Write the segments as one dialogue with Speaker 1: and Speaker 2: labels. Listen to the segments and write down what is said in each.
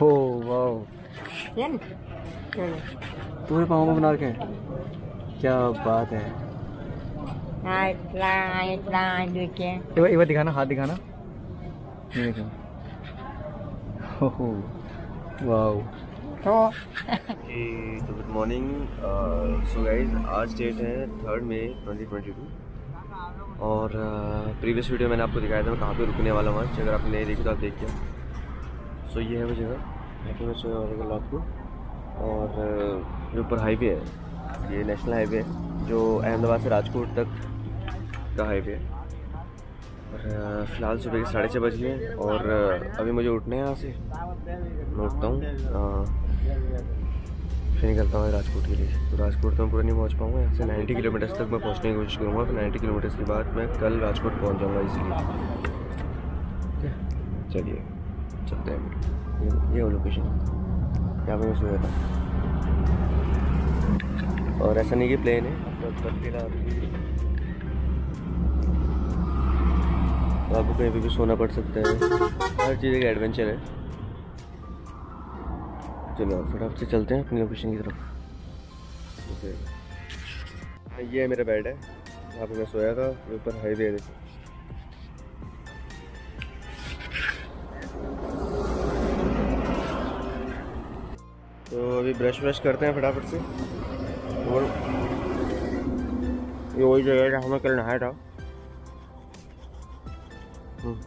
Speaker 1: हो वाओ. तुम्हारे पाँव में बना रखे हैं? क्या बात है. एक बार दिखाना हाथ दिखाना। हो हो। वाओ.
Speaker 2: तो गुड मॉर्निंग सो गाइज़ आज डेट है थर्ड मई 2022 और प्रीवियस वीडियो मैंने आपको दिखाया था मैं कहाँ पे रुकने वाला हूँ आज। अगर आपने नहीं देखी तो आप देखिए सो ये है वो जगह पे मैं सोया वाले का। रात को और जो ऊपर हाईवे है। ये नेशनल हाईवे जो अहमदाबाद से राजकोट तक का हाईवे है। और फ़िलहाल सुबह के साढ़े छः बज गए और अभी मुझे उठना है यहाँ से। मैं उठता हूँ फिर निकलता हूँ राजकोट के लिए। तो राजकोट तो मैं पूरा नहीं पहुँच पाऊँगा, यहाँ से 90 किलोमीटर्स तक मैं पहुँचने की कोशिश करूँगा। फिर 90 किलोमीटर्स के बाद मैं कल राजकोट पहुँच जाऊँगा इजीली चलिए। चलते हैं ये वो लोकेशन यहाँ पे मैं सोया था। और ऐसा नहीं कि प्लेन है। तो आपको कहीं पे भी सोना पड़ सकता है। हर चीज़ एक एडवेंचर है। चलो फटाफट से चलते हैं अपनी लोकेशन की तरफ़। हाँ। ये मेरा बेड है। यहाँ पे मैं सोया था। ऊपर हाईवे देखो। तो अभी ब्रश व्रश करते हैं फटाफट से। और ये वही जगह है जहाँ मैं कल नहाया था। हम्म।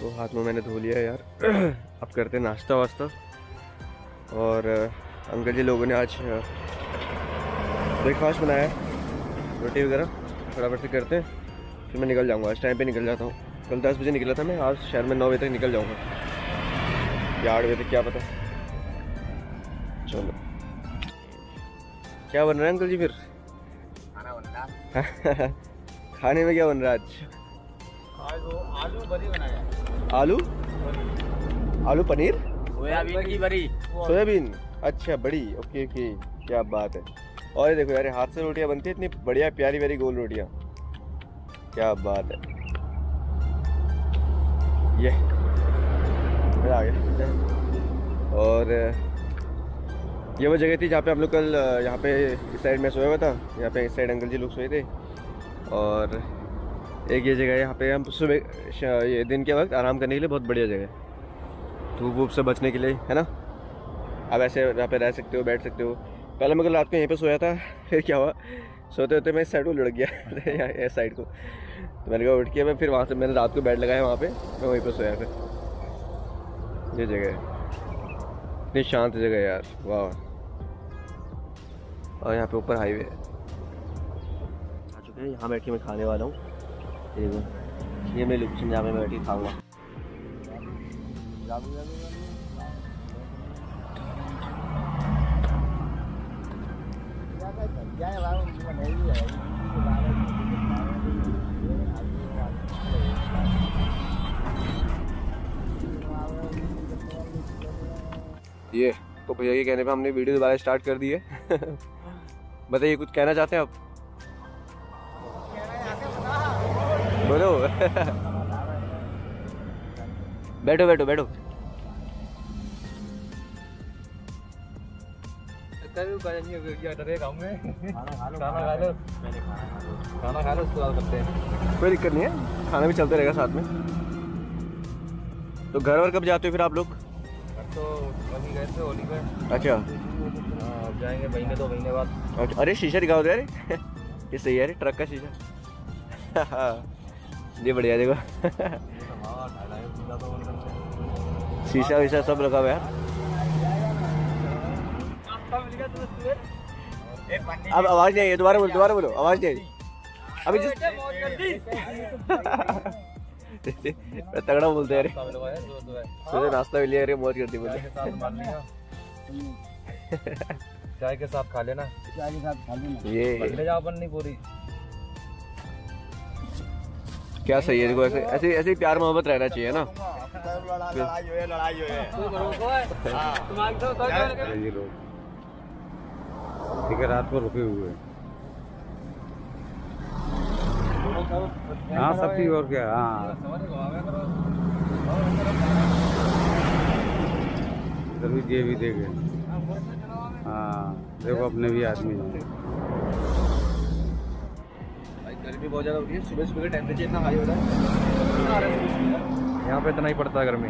Speaker 2: तो हाथ में मैंने धो लिया यार। अब करते हैं नाश्ता वास्ता। और अंकल जी लोगों ने आज ब्रेकफास्ट बनाया रोटी वगैरह फटाफट से करते हैं। फिर मैं निकल जाऊँगा। इस टाइम पे निकल जाता हूँ। कल दस बजे निकला था मैं आज शहर में नौ बजे तक निकल जाऊँगा। या आठ बजे तक क्या पता? चलो। क्या बन रहा है अंकल जी फिर? खाने में क्या बन रहा है आज?
Speaker 3: आलू बरी बनाया
Speaker 2: आलू? आलू पनीर?
Speaker 3: सोयाबीन की बरी
Speaker 2: सोयाबीन? अच्छा बड़ी। Okay okay. क्या बात है। और ये देखो यार हाथ से रोटियाँ बनती है इतनी बढ़िया प्यारी प्यारी गोल रोटियाँ। क्या बात है? ये आ गया। और, ये वो जगह थी जहाँ पे हम लोग कल, यहाँ पे इस साइड में सोया हुआ था। यहाँ पे इस साइड अंकल जी लोग सोए थे। और एक ये जगह है, यहाँ पे हम सुबह ये दिन के वक्त आराम करने के लिए बहुत बढ़िया जगह है। धूप वूप से बचने के लिए, है ना? आप ऐसे यहाँ पे रह सकते हो, बैठ सकते हो। पहले मैं कल रात को यहीं पे सोया था, फिर क्या हुआ? सोते होते मैं इस साइड को लुढ़क गया, यहाँ इस साइड को। तो मैंने कहा, उठ के मैं फिर वहाँ से, मैंने रात को बेड लगाया वहाँ पे, मैं वहीं पे सोया फिर. ये जगह इतनी शांत जगह यार, वाह। और यहाँ पे ऊपर हाईवे आ चुके हैं, यहाँ बैठ के मैं खाने वाला हूँ। ये मेरी लोकेशन जहाँ मैं बैठ के खाऊँगा। ये तो भैया के कहने पे हमने वीडियो दोबारा स्टार्ट कर दी है। बताइए कुछ कहना चाहते हैं आप? बोलो। बैठो बैठो बैठो।
Speaker 3: खाना खा लो उसके बाद करते हैं।
Speaker 2: कोई दिक्कत नहीं है खाना भी चलते रहेगा साथ में। तो घर वर कब जाते हो फिर आप लोग?
Speaker 3: तो वही गए थे होली पे
Speaker 2: अच्छा।
Speaker 3: हाँ, जाएँगे महीने दो महीने बाद।
Speaker 2: अच्छा अरे शीशा दिखाओ दे यार। ये सही है अरे ट्रक का शीशा। ये बढ़िया देखो।
Speaker 3: तो
Speaker 2: शीशा वीशा सब लगा हुआ है अब आवाज़ नहीं आई है दोबारा बोलो दोबारा बोलो आवाज़ नहीं आई। अभी जिस तगड़ा बोलते अरे सोचे नाश्ता भी लिया अरे मौज करती बोले।
Speaker 3: के साथ मान लिया। चाय के साथ खा लेना।
Speaker 2: ये।
Speaker 3: जाओ अपन नहीं पूरी।
Speaker 2: क्या सही है देखो ऐसे ऐसे ऐसे प्यार मोहब्बत रहना चाहिए ना?
Speaker 3: लड़ाई लड़ाई हुई है। ठीक है रात को रुके हुए हैं
Speaker 4: हाँ सबकी और क्या हाँ। इधर भी ये भी देखे। हाँ देखो अपने भी आदमी हैं।
Speaker 5: गर्मी बहुत ज़्यादा होती है। सुबह सुबह टेम्परेचर इतना हाई हो रहा है। यहाँ पे इतना ही पड़ता है गर्मी।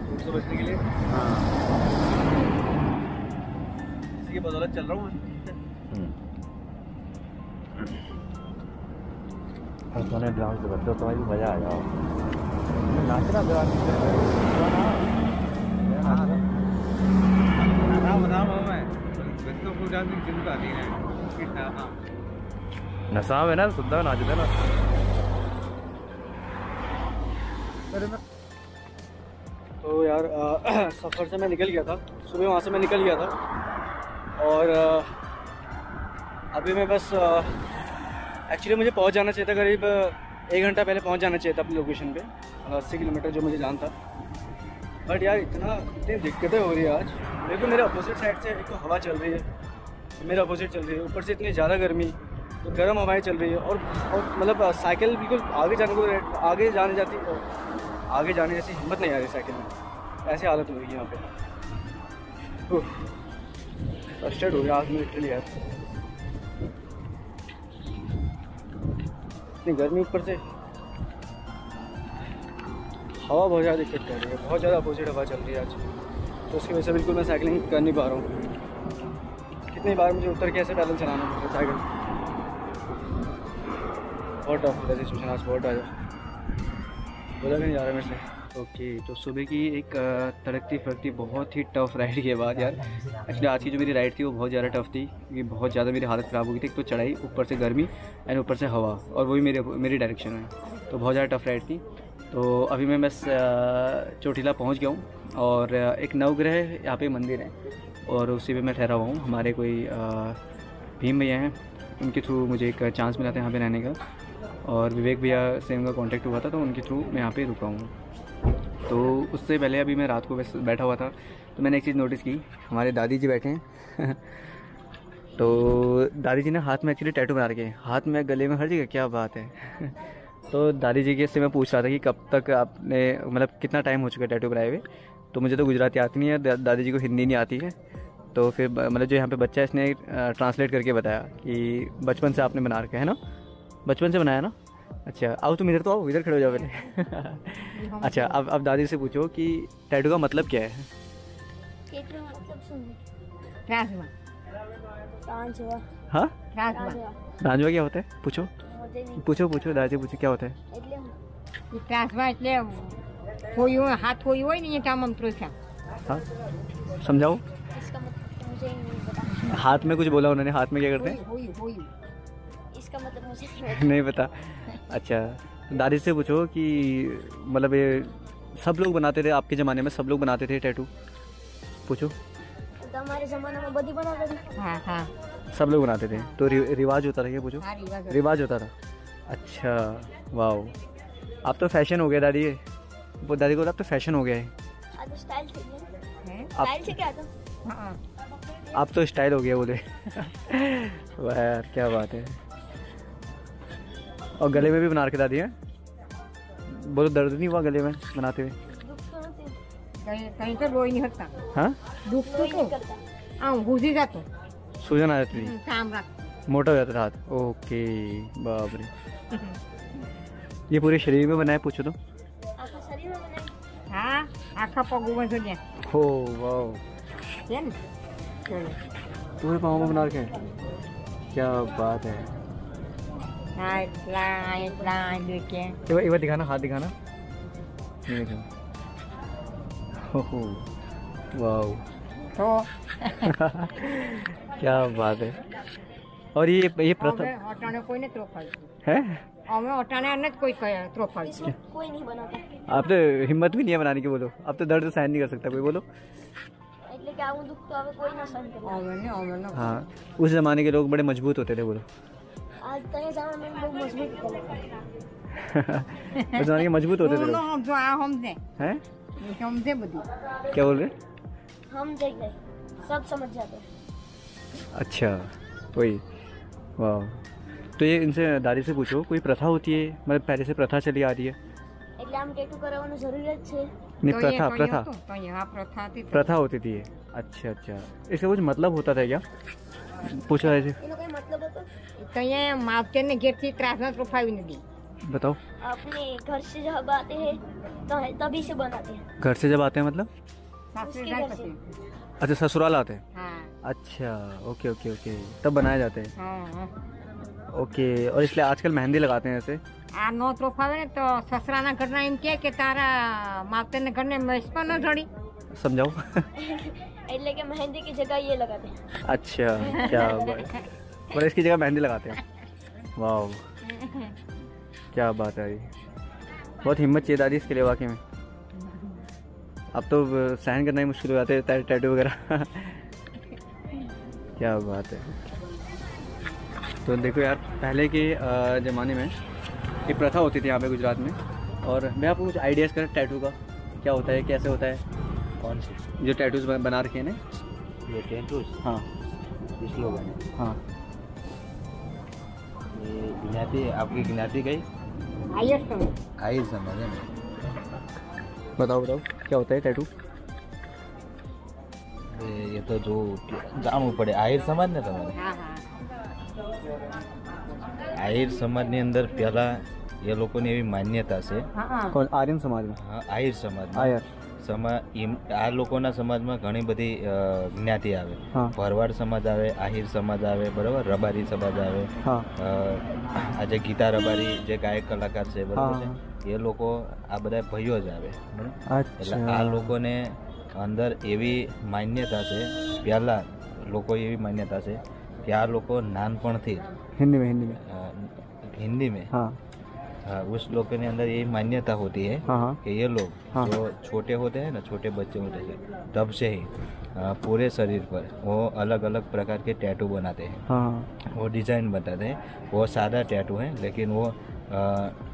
Speaker 5: धूप से बचने के लिए।
Speaker 4: हाँ।
Speaker 5: बदौलत चल रहा हूँ मैं।
Speaker 6: मैंने डांस करते हो तुम्हारी मज़ा आ जाओ
Speaker 5: नाचना
Speaker 6: नशा में। ना सुद्धा नाचते ना।
Speaker 1: तो यार सफ़र से मैं निकल गया था। सुबह वहाँ से मैं निकल गया था। और अभी मैं बस एक्चुअली मुझे पहुँच जाना चाहिए था करीब एक घंटा पहले पहुँच जाना चाहिए था अपनी लोकेशन पे, अस्सी किलोमीटर जो मुझे जान था। बट यार इतना, इतनी दिक्कतें हो रही है आज। को मेरे अपोजिट साइड से एक तो हवा चल रही है। मेरे अपोजिट चल रही है। ऊपर से इतनी ज़्यादा गर्मी तो गर्म हवाएँ चल रही है। और और मतलब साइकिल बिल्कुल आगे जाने को आगे जाने जाती आगे जाने जैसी हिम्मत नहीं आ रही साइकिल में। ऐसी हालत हो रही है यहाँ पे। फ्रस्ट्रेट हो गया आज लिटरली यार। इतनी गर्मी ऊपर से। हवा बहुत ज़्यादा दिक्कत कर रही है, बहुत ज़्यादा अपोजिट हवा चल रही है आज। तो उसकी वजह से बिल्कुल मैं साइकिलिंग कर नहीं पा रहा हूँ। कितनी बार मुझे उतर के ऐसे पैदल चलाना है साइकिल बहुत टफ होता है सिचुएशन आज बहुत आया। बोला भी नहीं जा रहा मेरे से। ओके तो सुबह की एक तड़कती फड़कती बहुत ही टफ राइड के बाद यार। एक्चुअली आज की जो मेरी राइड थी, वो बहुत ज़्यादा टफ थी। क्योंकि बहुत ज़्यादा मेरी हालत ख़राब हो गई थी। एक तो चढ़ाई, ऊपर से गर्मी एंड ऊपर से हवा, और वही मेरे, मेरी डायरेक्शन में। तो बहुत ज़्यादा टफ राइड थी। तो अभी मैं बस चोटीला पहुँच गया हूँ, और एक नवग्रह यहाँ पे मंदिर है, और उसी पे मैं ठहरा हुआ हूँ। हमारे कोई भीम भैया हैं, उनके थ्रू मुझे एक चांस मिला था यहाँ पे रहने का, और विवेक भैया से उनका कांटेक्ट हुआ था तो उनके थ्रू मैं यहाँ पे रुका हूँ। तो उससे पहले अभी मैं रात को बैठा हुआ था तो मैंने एक चीज़ नोटिस की। हमारे दादी जी बैठे हैं। तो दादी जी ने हाथ में एक्चुअली टैटू बना रखे हाथ में गले में, हर जगह, क्या बात है। तो दादी जी के से मैं पूछ रहा था कि कब तक आपने मतलब कितना टाइम हो चुका है टैटू बनाए हुए? तो मुझे तो गुजराती आती नहीं है दादी जी को हिंदी नहीं आती है। तो फिर मतलब जो यहाँ पे बच्चा है, इसने ट्रांसलेट करके बताया कि बचपन से आपने बना रखा है ना? बचपन से बनाया ना? अच्छा आओ तुम इधर तो आओ इधर खड़े हो जाओ पहले अच्छा अब अब दादी से पूछो कि टैटू का मतलब क्या है
Speaker 7: કેટલું મતલબ શું
Speaker 8: ત્રાસમાં
Speaker 7: પાંચ હવા
Speaker 4: हाँ
Speaker 8: ત્રાસમાં
Speaker 4: राजवा क्या होता है पूछो
Speaker 7: વધે નહીં
Speaker 4: पूछो पूछो दादी से पूछो क्या होता है
Speaker 7: એટલે હું
Speaker 8: એ ત્રાસમાં એટલે હોયું હાથ હોયું હોય ને એ કામ મંત્રો છે
Speaker 4: हाँ समझाओ
Speaker 7: इसका मतलब मुझे नहीं पता
Speaker 4: हाथ में कुछ बोला उन्होंने हाथ में क्या करते हैं
Speaker 8: હોયું હોયું
Speaker 7: इसका मतलब मुझे नहीं पता,
Speaker 4: नहीं पता। अच्छा दादी से पूछो कि मतलब ये सब लोग बनाते थे आपके ज़माने में सब लोग बनाते थे टैटू पूछो।
Speaker 7: तो हमारे ज़माने में बदी बनाते थे।
Speaker 8: हाँ हाँ।
Speaker 4: सब लोग बनाते थे। तो रि, रिवाज होता था ये पूछो?
Speaker 8: हाँ,
Speaker 4: रिवाज, होता था अच्छा वाह आप तो फ़ैशन हो गया दादी दादी को आप तो फ़ैशन हो गया
Speaker 7: तो है। आप,
Speaker 8: आप
Speaker 4: हाँ। तो स्टाइल हो गया बोले। वाह यार क्या बात है। और गले में भी बना के दादी है। बहुत दर्द नहीं हुआ गले में बनाते हुए? हाँ? सूजन आ जाती। थी मोटा हो जाता था हाथ। ओके बाप ये पूरे शरीर में बनाए पूछो तो।
Speaker 8: हाँ आखा पगू में
Speaker 4: हो वाओ। पूरे पाँव में बना के क्या बात है। एक बार दिखाना हाथ दिखाना। ये देखो वाओ। क्या बात है। और ये ये प्रथम
Speaker 7: कोई ने है?
Speaker 4: आप तो हिम्मत भी नहीं है बनाने की बोलो। आप तो दर्द सहन नहीं कर सकता कोई बोलो।
Speaker 7: क्या
Speaker 8: तो कोई ना ना
Speaker 4: हाँ उस जमाने के लोग बड़े मज़बूत होते थे बोलो।
Speaker 7: આજ તને જમાને બહુ મજબૂત કરે
Speaker 4: उस जमाने के मजबूत होते थे
Speaker 8: તું ન
Speaker 4: लोग
Speaker 8: સમજો આ સમજે
Speaker 4: हैं
Speaker 8: એ સમજે બધું
Speaker 4: क्या बोल रहे
Speaker 7: हम जग गए सब समझ जाते हैं
Speaker 1: अच्छा वही वाह तो ये इनसे दादी से पूछो कोई प्रथा होती है मतलब पहले से प्रथा चली आ रही है
Speaker 7: એટલે આમ ટેટુ કરાવવાની જરૂરિયાત છે
Speaker 1: नहीं
Speaker 8: तो ये-
Speaker 1: प्रथा
Speaker 8: तो ये
Speaker 1: प्रथा
Speaker 8: होतो, तो यहाँ प्रथा थी तो-
Speaker 1: प्रथा होती थी ये अच्छा अच्छा इसका कुछ मतलब होता था क्या पूछा ऐसे
Speaker 7: એનો કઈ મતલબ હતો
Speaker 8: तो ये मावतर ने घेर थी त्रासना प्रोफाइल नहीं दी
Speaker 1: बताओ
Speaker 7: अपने घर से जब आते हैं तो तभी से बनाते हैं
Speaker 1: घर से जब आते हैं मतलब
Speaker 8: सासरे
Speaker 7: उसके
Speaker 8: जाए
Speaker 7: घर से।
Speaker 8: पति।
Speaker 1: अच्छा ससुराल आते हैं
Speaker 8: हाँ
Speaker 1: अच्छा ओके ओके ओके तब बनाए जाते हैं
Speaker 8: हाँ, हाँ
Speaker 1: ओके और इसलिए आजकल मेहंदी लगाते हैं ऐसे
Speaker 8: આ નો પ્રોફાવે ને તો સસરાના ઘરના એમ કહે કે તારા માવતરને ઘરને મેસ પણ ન ઢળી
Speaker 1: समझाओ
Speaker 7: એટલે કે મહેંદી की जगह ये लगाते हैं
Speaker 1: अच्छा और इसकी जगह मेहंदी लगाते हैं। वाह क्या बात है ये बहुत हिम्मत चाहिए दादी इसके लिए वाकई में। अब तो सहन करना ही मुश्किल हो जाते हैं टैटू वगैरह। क्या बात है। तो देखो यार पहले के ज़माने में एक प्रथा होती थी यहाँ पे गुजरात में। और मैं आपको कुछ आइडियाज़ करें टैटू का। क्या होता है कैसे होता है?
Speaker 3: कौन सी?
Speaker 1: जो टैटूज बना रखे हैं ना
Speaker 3: ये टेंटूस
Speaker 1: हाँ।
Speaker 3: हैं।
Speaker 1: हाँ
Speaker 3: ये ज्ञाति आपकी ज्ञाति गई
Speaker 8: આયસ તમે
Speaker 3: आई समझ में
Speaker 1: बताओ बताओ क्या होता है टैटू
Speaker 3: ये ये तो जो જાણવું પડે આહિર સમાજ ને તમારે
Speaker 8: હા હા
Speaker 3: આહિર સમાજની અંદર પહેલા એ લોકોની એવી માન્યતા છે.
Speaker 1: કોણ? આર્યન
Speaker 3: સમાજમાં? આહિર સમાજમાં. આ લોકોના સમાજમાં ઘણી બધી જ્ઞાતિ આવે. ભરવાડ સમાજ આવે આહિર સમાજ આવે બરાબર? રબારી સમાજ આવે. આ જે ગીતા રબારી જે ગાયક કલાકાર છે બરાબર છે? એ લોકો આ બધા ભાઈઓ જ આવે. એટલે આ લોકોને અંદર એવી માન્યતા છે પહેલા લોકો એવી માન્યતા છે કે આ લોકો નાનપણથી
Speaker 1: હિન્દી
Speaker 3: હિન્દી હિન્દી મેં
Speaker 1: हाँ
Speaker 3: उस लोग के अंदर यही मान्यता होती है
Speaker 1: हाँ हाँ।
Speaker 3: कि ये लोग
Speaker 1: हाँ।
Speaker 3: जो छोटे होते हैं ना छोटे बच्चे होते हैं तब से ही पूरे शरीर पर वो अलग अलग प्रकार के टैटू बनाते हैं।
Speaker 1: हाँ
Speaker 3: वो डिज़ाइन बताते हैं वो सादा टैटू है लेकिन वो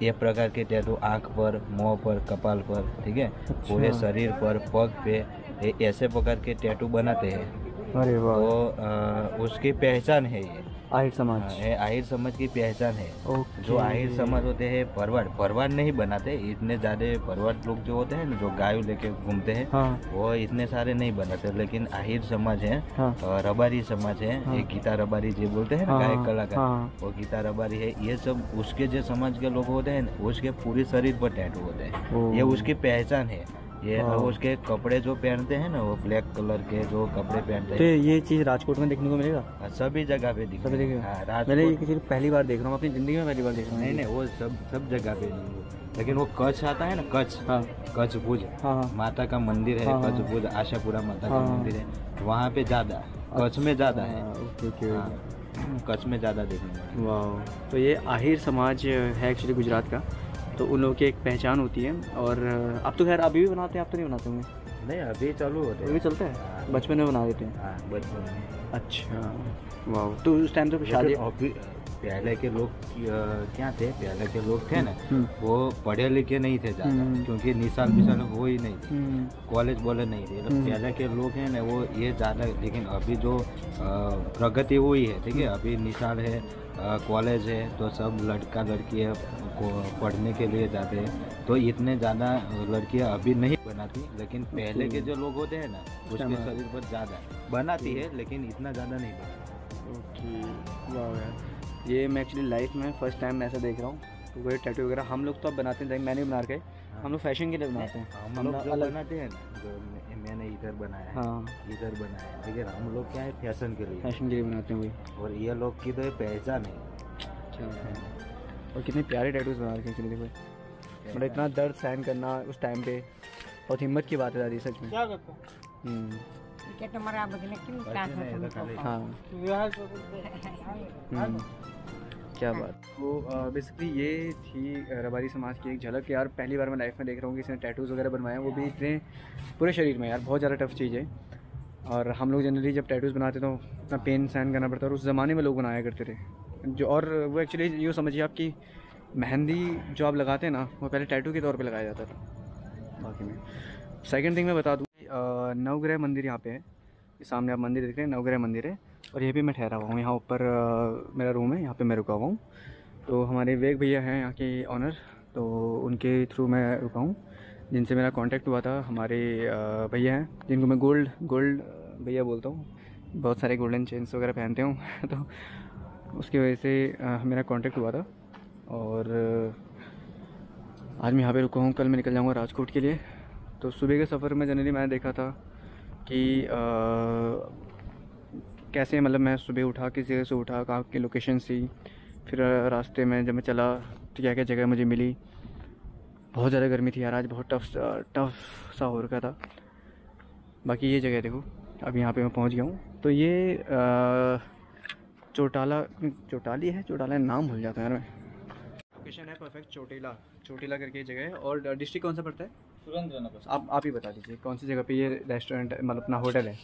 Speaker 3: ये प्रकार के टैटू आँख पर मुँह पर कपाल पर ठीक है पूरे शरीर पर पग पे ऐसे प्रकार के टैटू बनाते हैं।
Speaker 1: अरे वाह।
Speaker 3: तो उसकी पहचान है ये।
Speaker 1: आहिर
Speaker 3: हाँ,
Speaker 1: समाज
Speaker 3: ये आहिर समाज की पहचान है।
Speaker 1: ओके।
Speaker 3: जो आहिर समाज होते हैं भरवाड़ भरवाड़ नहीं बनाते इतने ज़्यादा भरवाड़ लोग जो होते हैं ना जो गाय लेके घूमते हैं
Speaker 1: हाँ।
Speaker 3: वो इतने सारे नहीं बनाते लेकिन आहिर समाज है
Speaker 1: हाँ।
Speaker 3: रबारी समाज है
Speaker 1: हाँ।
Speaker 3: ये गीता रबारी जो बोलते हैं ना
Speaker 1: हाँ,
Speaker 3: गायक कलाकार।
Speaker 1: हाँ।
Speaker 3: वो गीता रबारी है ये सब उसके जो समाज के लोग होते हैं उसके पूरे शरीर पर टैटू होते हैं। ये उसकी पहचान है। ये
Speaker 1: हाँ।
Speaker 3: उसके कपड़े जो पहनते हैं ना वो ब्लैक कलर के जो कपड़े पहनते
Speaker 1: तो
Speaker 3: हैं।
Speaker 1: ये चीज़ राजकोट में देखने को मिलेगा?
Speaker 3: सभी जगह पे दिखते
Speaker 1: सभी जगह?
Speaker 3: हाँ,
Speaker 1: मैंने ये को पहली बार देख रहा हूँ अपनी ज़िंदगी में पहली बार देख रहा हूँ।
Speaker 3: नहीं नहीं वो सब सब जगह पे नहीं लेकिन वो कच्छ आता है ना कच्छ।
Speaker 1: हाँ।
Speaker 3: कच्छ भुज
Speaker 1: हाँ हाँ।
Speaker 3: माता का मंदिर है
Speaker 1: हाँ, हाँ।
Speaker 3: कच्छ भुज आशापुरा माता का
Speaker 1: हाँ, हाँ।
Speaker 3: मंदिर है। वहाँ पे ज़्यादा कच्छ में ज़्यादा है।
Speaker 1: हाँ,
Speaker 3: हाँ, कच्छ में ज़्यादा देखने को
Speaker 1: तो ये आहिर समाज है एक्चुअली गुजरात का। तो उन लोगों की एक पहचान होती है और अब तो खैर अभी भी बनाते हैं आप तो नहीं बनाते होंगे?
Speaker 3: नहीं अभी चालू होते
Speaker 1: हैं। अभी चलता है? बचपन में बना देते हैं?
Speaker 3: हाँ बचपन में।
Speaker 1: अच्छा वाह तो उस टाइम तो शादी
Speaker 3: पहले के लोग क्या थे? पहले के लोग थे ना
Speaker 1: हम्म,
Speaker 3: वो पढ़े लिखे नहीं थे ज़्यादा
Speaker 1: हम्म।
Speaker 3: क्योंकि निशान विशाल वो ही नहीं थे।
Speaker 1: हम्म,
Speaker 3: कॉलेज बोले नहीं थे। तो
Speaker 1: हम्म।
Speaker 3: पहले के लोग हैं ना वो ये ज़्यादा लेकिन अभी जो प्रगति हुई है ठीक है? अभी निशान है कॉलेज है तो सब लड़का लड़की को पढ़ने के लिए जाते हैं। तो इतने ज़्यादा लड़कियाँ अभी नहीं बनाती लेकिन पहले के जो लोग होते हैं ना उसके
Speaker 1: हाँ।
Speaker 3: शरीर पर ज़्यादा बनाती है लेकिन इतना ज़्यादा नहीं बनाती।
Speaker 1: ओके वाह यार। ये मैं एक्चुअली लाइफ में फ़र्स्ट टाइम ऐसा देख रहा हूँ तो वही टैटू वगैरह हम लोग तो अब बनाते हैं मैंने बना के हम लोग फ़ैशन के लिए बनाते हैं।
Speaker 3: हम लोग जो बनाते हैं जो मैंने इधर बनाया है
Speaker 1: हाँ।
Speaker 3: इधर बनाया है। लेकिन हम लोग क्या है फ़ैशन के लिए।
Speaker 1: फ़ैशन के लिए बनाते हैं
Speaker 3: और ये लोग की तो ये पहचान है।
Speaker 1: और कितने प्यारे टैटूज बना रखे हैं देखो। मतलब इतना दर्द सहन करना उस टाइम पे बहुत हिम्मत की बात है दादी सच में।
Speaker 8: क्या करता हम्म।
Speaker 3: टिकट
Speaker 8: नंबर
Speaker 3: आप बदले
Speaker 1: क्यों हम्म। क्या बात? तो बेसिकली ये थी रबारी समाज की एक झलक। यार पहली बार मैं लाइफ में देख रहा हूँ कि इसने टैटूज़ वगैरह बनवाए हैं। वो भी इतने पूरे शरीर में यार बहुत ज़्यादा टफ चीज़ है। और हम लोग जनरली जब टैटूज़ बनाते तो इतना पेन सहन करना पड़ता और उस ज़माने में लोग बनाया करते थे। जो और वो एक्चुअली यूँ समझिए आपकी मेहंदी जो आप लगाते हैं ना वो पहले टैटू के तौर पे लगाया जाता था। बाकी में। सेकंड थिंग मैं बता दूँ नवग्रह मंदिर यहाँ पे है। ये सामने आप मंदिर देख रहे हैं, नवग्रह मंदिर है। और ये भी मैं ठहरा हुआ हूँ। यहाँ ऊपर मेरा रूम है, यहाँ पे मैं रुका हुआ हूँ। तो हमारे विवेक भैया हैं यहाँ के ऑनर तो उनके थ्रू मैं रुका हूँ। जिनसे मेरा कांटेक्ट हुआ था, हमारे भैया हैं, जिनको मैं गोल्ड गोल्ड भैया बोलता हूँ। बहुत सारे गोल्डन चेन्स वगैरह पहनते हूँ। तो उसकी वजह से मेरा कांटेक्ट हुआ था। और, आज मैं यहाँ पे रुका हूँ। कल मैं निकल जाऊँगा राजकोट के लिए। तो सुबह के सफ़र में जनरली मैंने देखा था कि अ, कैसे मतलब मैं सुबह उठा किस जगह से उठा कहाँ की लोकेशन सी फिर रास्ते में जब मैं चला तो क्या क्या जगह मुझे मिली। बहुत ज़्यादा गर्मी थी यार आज बहुत टफ टफ सा हो रखा था। बाकी ये जगह देखो अब यहाँ पे मैं पहुँच गया हूँ। तो ये चौटाला चौटाली है? चौटाला नाम भूल जाता है यार मैं। लोकेशन है परफेक्ट चोटीला। चोटीला करके जगह है। और डिस्ट्रिक्ट कौन सा पड़ता है? आप आप ही बता दीजिए कौन सी जगह पे ये रेस्टोरेंट मतलब अपना होटल है?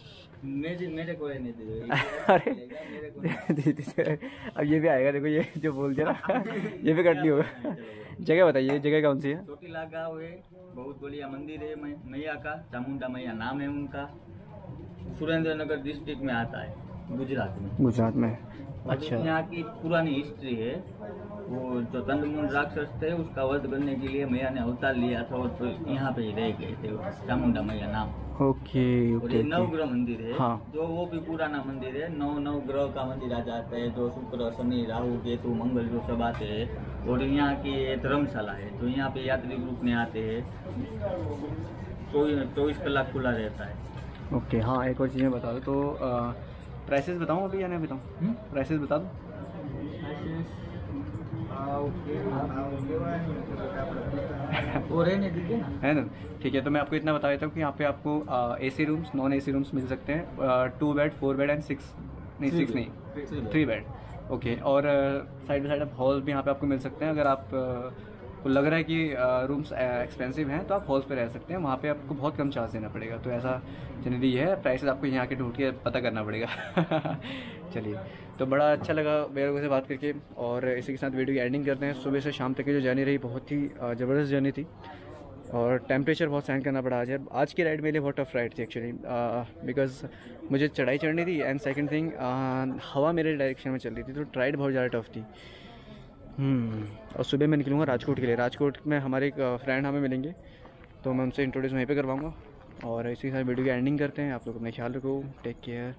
Speaker 9: मेरे मेरे को नहीं
Speaker 1: अरे दे अब ये भी आएगा देखो ये जो बोल दिया ना ये भी कट नहीं होगा जगह बताइए जगह कौन सी है?
Speaker 9: चोटीला गाँव है बहुत बढ़िया मंदिर है मैया का चामुंडा मैया नाम है उनका। सुरेंद्रनगर डिस्ट्रिक्ट में आता है गुजरात में।
Speaker 1: गुजरात में। अच्छा।
Speaker 9: यहाँ की पुरानी हिस्ट्री है वो जो तंदमुन राक्षस थे उसका वध करने के लिए मैया ने अवतार लिया था और तो यहाँ पे ही रह गए थे। चामुंडा मैया नाम।
Speaker 1: ओके ओके
Speaker 9: नवग्रह मंदिर है।
Speaker 1: हाँ।
Speaker 9: जो वो भी पुराना मंदिर है। नौ नौ ग्रह का मंदिर आ जाता है जो शुक्र शनि राहु केतु मंगल जो सब आते हैं। और यहाँ की धर्मशाला है तो यहाँ पे यात्री ग्रुप में आते हैं। चौबीस कलाक खुला रहता है।
Speaker 1: ओके हाँ एक और चीज़ें बता दो तो प्राइसेस बताऊँ अभी या नहीं बताऊँ?
Speaker 9: हम्म?
Speaker 1: प्राइसेस बता दो? है ना? ठीक है तो मैं आपको इतना बता देता हूँ कि यहाँ पे आपको A C rooms non A C rooms मिल सकते हैं। Two bed four bed and six नहीं सिक्स नहीं थ्री बेड ओके और साइड बाई साइड आप हॉल भी यहाँ पे आपको मिल सकते हैं। अगर आप को लग रहा है कि रूम्स एक्सपेंसिव हैं तो आप हॉल्स पे रह सकते हैं, वहाँ पे आपको बहुत कम चार्ज देना पड़ेगा। तो ऐसा जनरली है प्राइसेस आपको यहाँ के ढूंढ के पता करना पड़ेगा। चलिए तो बड़ा अच्छा लगा मेरे लोगों से बात करके, और इसी के साथ वीडियो की एंडिंग करते हैं। सुबह से शाम तक की जो जर्नी रही, बहुत ही ज़बरदस्त जर्नी थी, और टेम्परेचर बहुत सहन करना पड़ा आज यार। आज की राइड मेरे लिए बहुत टफ राइड थी एक्चुअली बिकॉज़ मुझे चढ़ाई चढ़नी थी एंड सेकंड थिंग हवा मेरे डायरेक्शन में चल रही थी तो राइड बहुत ज़्यादा टफ थी। और सुबह मैं निकलूँगा राजकोट के लिए। राजकोट में हमारे एक फ्रेंड हमें मिलेंगे तो मैं उनसे इंट्रोड्यूस वहीं पर करवाऊँगा। और इसी के साथ वीडियो की एंडिंग करते हैं। आप लोग अपना ख्याल रखो। Take care